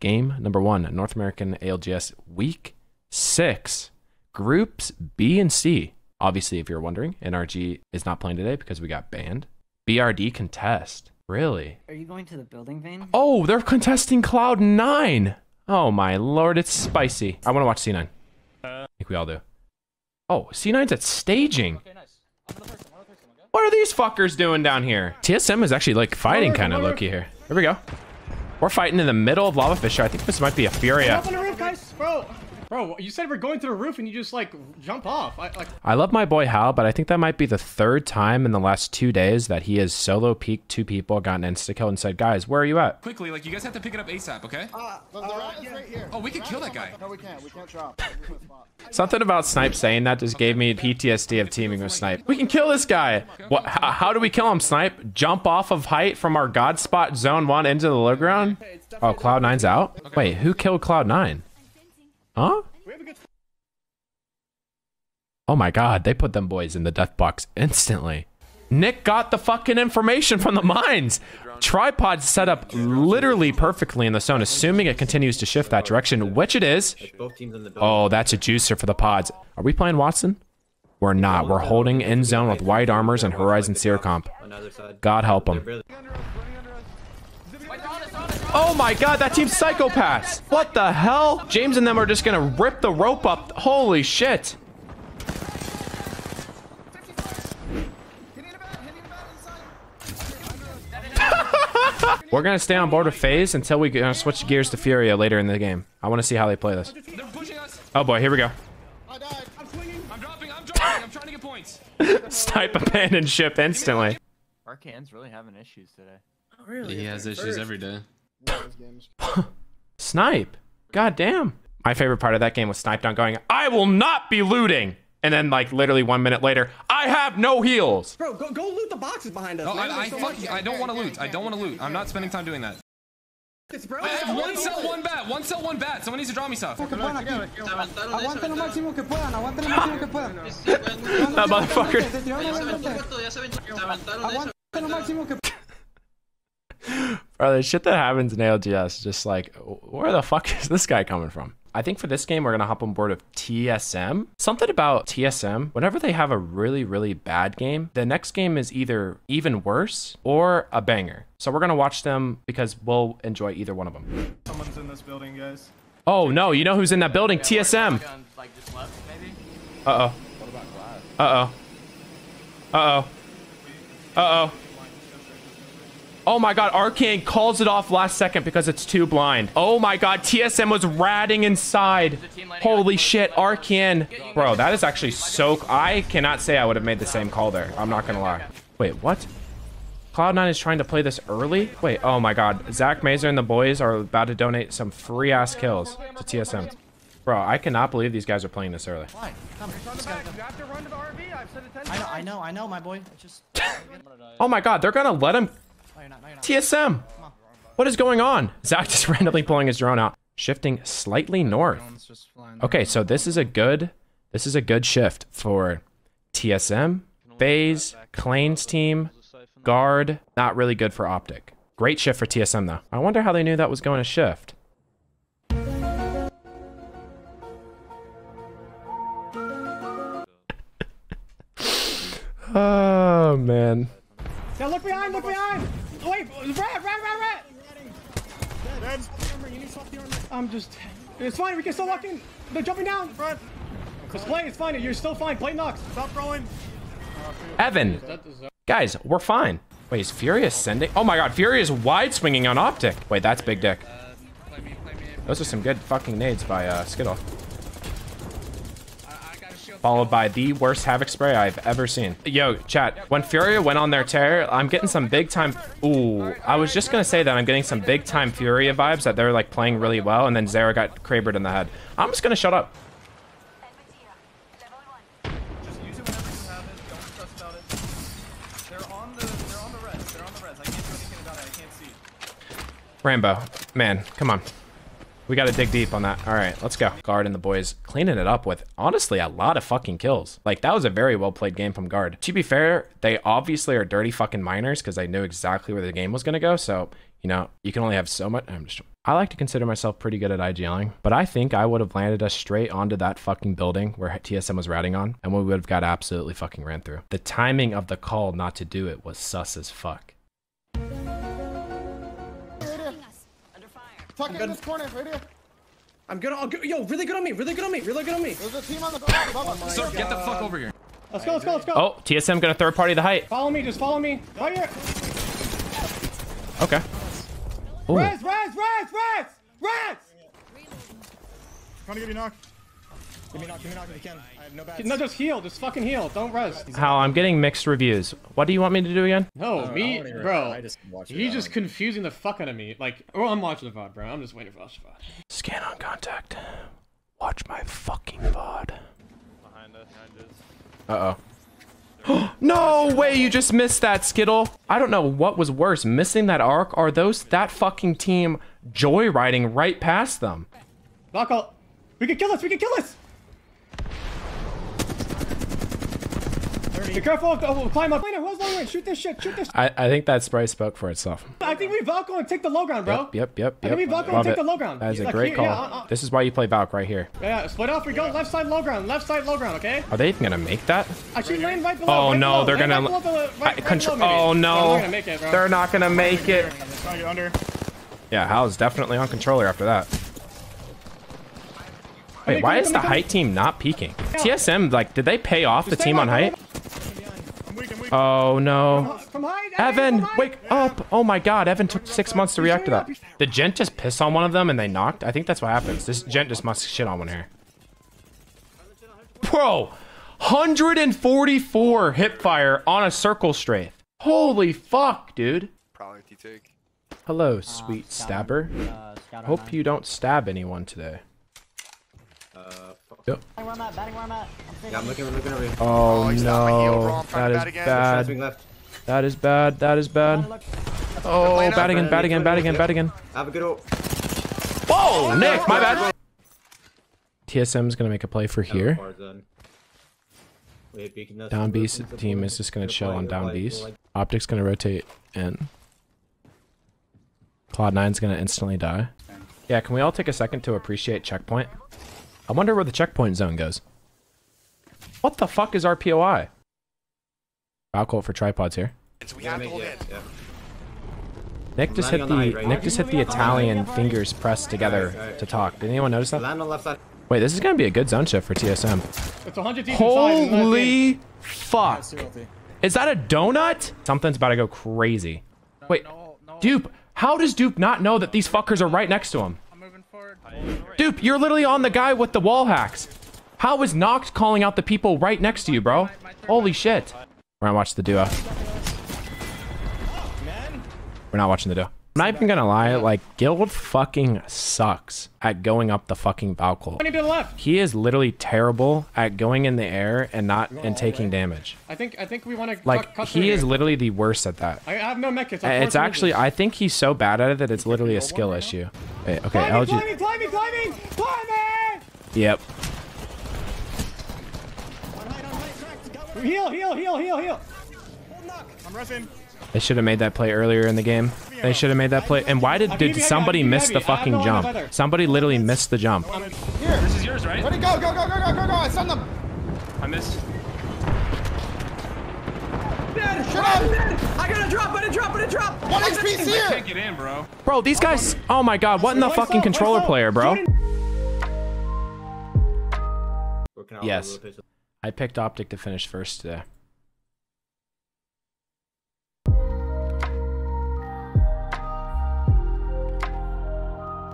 game number one, North American ALGS Week 6, Groups B and C. Obviously, if you're wondering, NRG is not playing today because we got banned. BRD contest. Really? Are you going to the building vein? Oh, they're contesting Cloud Nine. Oh my lord, it's spicy. I want to watch C9. I think we all do. Oh, C9's at staging. What are these fuckers doing down here? TSM is actually like fighting kind of Loki here. Here we go. We're fighting in the middle of Lava Fissure. I think this might be a Furia. Up on the roof, guys, bro. Bro, you said we're going to the roof and you just like jump off. I like. I love my boy Hal, but I think that might be the third time in the last two days that he has solo peeked two people, gotten insta kill, and said, "Guys, where are you at?" Quickly, like you guys have to pick it up ASAP, okay? Uh, the, the rat is right here. Oh, we could kill that guy. No, we can't. We can't drop. We're in a spot. Something about Snipe saying that just gave me PTSD of teaming with Snipe. We can kill this guy. What? How do we kill him, Snipe? Jump off of height from our God spot zone one into the low ground? Oh, Cloud Nine's out. Wait, who killed Cloud Nine? Huh? We have a good. Oh my god, they put them boys in the death box instantly. Nick got the fucking information from the mines. Tripod set up literally perfectly in the zone, assuming it continues to shift that direction, which it is. Oh, that's a juicer for the pods. Are we playing Watson? We're not. We're holding in zone with white armors and Horizon Seer comp. God help them. Oh my god, that team's psychopaths. What the hell? James and them are just gonna rip the rope up. Holy shit. We're gonna stay on board with FaZe until we uh, switch gears to Furia later in the game. I want to see how they play this. Oh boy, here we go. I. Snipe abandon ship instantly. Arcane's really having issues today. He has issues every day. Snipe. God damn. My favorite part of that game was Snipe down going, I will not be looting. And then like literally one minute later, I have no heals. Bro, go go loot the boxes behind us. No. I, I, so fuck, I don't want to loot. I don't want to loot. I'm not spending time doing that. It's bro. One sell, one bat. One sell, one bat. Someone needs to draw me stuff. Aguanten lo Bro, the shit that happens in ALGS, just like, where the fuck is this guy coming from? I think for this game, we're going to hop on board of TSM. Something about TSM, whenever they have a really, really bad game, the next game is either even worse or a banger. So we're going to watch them because we'll enjoy either one of them. Someone's in this building, guys. Oh, no, you know who's in that building? TSM. Like just left, maybe? Uh-oh. Uh-oh. Uh-oh. Uh-oh. Oh my god, Arcane calls it off last second because it's too blind. Oh my god, TSM was ratting inside. Holy shit, Arcane. Bro, that is actually so... I cannot say I would have made the same call there. I'm not gonna lie. Wait, what? Cloud9 is trying to play this early? Wait, oh my god. Zach Mazer and the boys are about to donate some free-ass kills to TSM. Bro, I cannot believe these guys are playing this early. You have to run to the RV. I've said it ten I know, I know, I know, my boy. It's just. Oh my god, they're gonna let him No, you're not, no, you're not. TSM. What is going on? Zach just randomly pulling his drone out, shifting slightly north. Okay, so this is a good, this is a good shift for TSM, FaZe, Klane's team, Guard. Not really good for Optic. Great shift for TSM though. I wonder how they knew that was going to shift. oh man. Now look behind. Look behind. Wait, rat, rat, rat, rat. I'm just. It's fine. We can still walk in. They're jumping down. Front. Just play. It's fine. You're still fine. Play knocks. Stop throwing. Evan. Guys, we're fine. Wait, is Furia's sending? Oh my god, Furia's wide swinging on Optic. Wait, that's big dick. Those are some good fucking nades by uh, Skittle. Followed by the worst Havoc spray I've ever seen. Yo, chat, when Furia went on their tear, I'm getting some big time... Ooh, I was just gonna say that I'm getting some big time Furia vibes, that they're like playing really well, and then Zara got Krabered in the head. I'm just gonna shut up. Rambo, man, come on. We gotta dig deep on that. All right, let's go. Guard and the boys cleaning it up with, honestly, a lot of fucking kills. Like, that was a very well played game from Guard. To be fair, they obviously are dirty fucking miners because they knew exactly where the game was gonna go. So, you know, you can only have so much. I'm just, I like to consider myself pretty good at IGLing, but I think I would have landed us straight onto that fucking building where TSM was ratting on, and we would have got absolutely fucking ran through. The timing of the call not to do it was sus as fuck. Tuck in this corner, right here. I'm good. I'll go. Yo, really good on me. Really good on me. Really good on me. There's a team on the back above us. Sir, get the fuck over here. Let's go. Let's go. Let's go. Oh, TSM gonna third party the height. Follow me. Just follow me. Right here. Okay. Ooh. Res, res, res, res, res. Trying to give you knock. Give me knock, give me knock if you can. I have no bats. No, just heal. Just fucking heal. Don't rest. How I'm getting mixed reviews. What do you want me to do again? No, I me, wanna hear it. bro. I just watch it He's just confusing the fuck out of me. Like, oh, I'm watching the VOD, bro. I'm just waiting for us to VOD. Scan on contact. Watch my fucking VOD. Behind us, behind us. Uh oh. no way you just missed that Skittle. I don't know what was worse, missing that arc or those that fucking team joyriding right past them. Knock out. We can kill us. We can kill us. Be careful. of the- Oh, climb up. Later, who's long range? Shoot this shit. Shoot this. I, I think that spray spoke for itself. I think we Valko and take the low ground, bro. Yep, yep, yep, I yep. think we Valko and Love take it. the low ground. That is a great here- call. yeah, uh, uh, This is why you play Valk right here. yeah, split off. We go left side low ground. Left side low ground. Okay. Are they even gonna make that? Actually, land right below. Oh right no, below, they're land gonna. right below the- I- right- right control- below, maybe. oh They're no, gonna it, they're not gonna make it. Trying under. Yeah, Hal's definitely on controller after that. Wait, why is the height team not peaking? TSM, like, did they pay off the team on height? I'm weak, I'm weak. Oh no. Evan, wake up! Oh my god, Evan took six months to react to that. Did Gent just piss on one of them and they knocked? I think that's what happens. This Gent just must shit on one here. Bro, 144 hip fire on a circle strafe. Holy fuck, dude. Probably T-take. Hello, sweet stabber. Hope you don't stab anyone today. Yep. Where I'm at, batting where I'm at. I'm yeah, I'm looking, I'm looking over here. Oh, oh no. That is bad. That is bad. That is bad. Oh, bat again, bat again, bat again, bat again. Have a good ult. Whoa, oh, Nick, my bad. TSM's going to make a play for here. Down beast team is just going to chill on down B's. Optic's going to rotate in. Cloud9's going to instantly die. Yeah, can we all take a second to appreciate checkpoint? I wonder where the checkpoint zone goes. What the fuck is RPOI? Alcohol for tripods here. We Yeah, have to hold yeah. Nick just hit the the right? Nick just hit the Italian fingers pressed together to talk. Did anyone notice that? Land on left side. Wait, this is gonna be a good zone shift for TSM. It's 100 deep inside. and not in. Holy fuck! Is that a donut? Something's about to go crazy. Wait, Dupe, how does Dupe not know that these fuckers are right next to him? I'm moving forward. Dupe, you're literally on the guy with the wall hacks. How is Noct calling out the people right next to you, bro? Holy shit. We're gonna watch the duo. We're not watching the duo. I'm not even gonna lie, like, Guild fucking sucks at going up the fucking Valkyrie. Twenty to the left. He is literally terrible at going in the air and not and taking damage. I think I think we want to Like he is literally the worst at that. I have no mech It's actually. I think he's so bad at it that it's literally a skill issue. Wait, okay, climbing, algae. Climbing, climbing, climbing, climbing! Yep. Heal, heal, heal, heal, heal. I'm rushing. They should have made that play earlier in the game. They should have made that play. And why did did somebody miss the fucking jump? Somebody literally missed the jump. Here, this is yours, right? Go, go, go, go, go, go, go! I stunned them. I missed. Shut up. I gotta drop, I gotta drop, I gotta drop! One HP's here. Can't get in, bro. Bro, these guys. Oh my god, what in the Lights fucking out, controller player, bro? Shoot Working out Yes. a little bit. I picked Optic to finish first today.